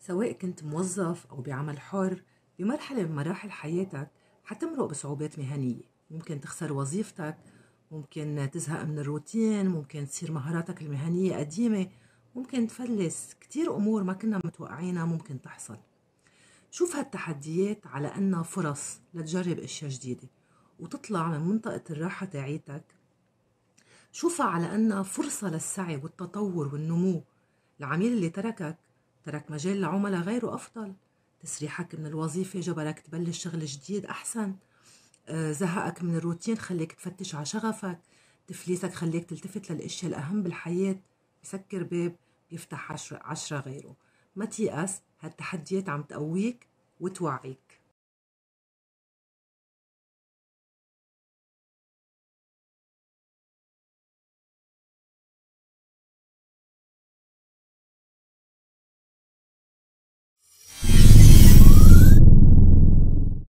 سواء كنت موظف أو بعمل حر بمرحلة من مراحل حياتك حتمرق بصعوبات مهنية. ممكن تخسر وظيفتك ممكن تزهق من الروتين ممكن تصير مهاراتك المهنية قديمة ممكن تفلس. كتير أمور ما كنا متوقعينها ممكن تحصل. شوف هالتحديات على أنها فرص لتجرب أشياء جديدة وتطلع من منطقة الراحة تاعيتك. شوفها على أنها فرصة للسعي والتطور والنمو. العميل اللي تركك ترك مجال لعملاء غيره أفضل. تسريحك من الوظيفة جبرك تبلش شغل جديد أحسن. آه، زهقك من الروتين خليك تفتش على شغفك. تفليسك خليك تلتفت للأشياء الأهم بالحياة. بسكر باب بيفتح عشرة, عشرة غيره. ما تيأس هالتحديات عم تقويك وتوعيك.